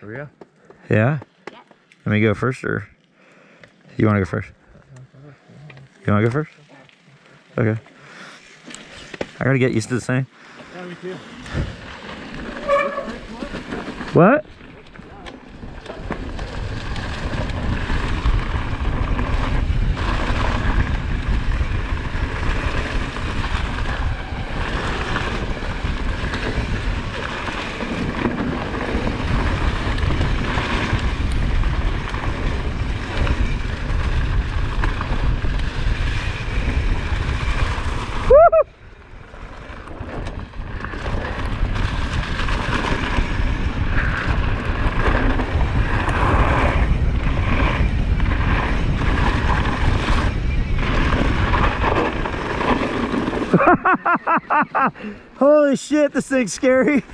For real? Yeah? Yeah. Let me go first, or you want to go first? You want to go first? Okay. I gotta get used to the same. Yeah, me too. What? Holy shit, this thing's scary.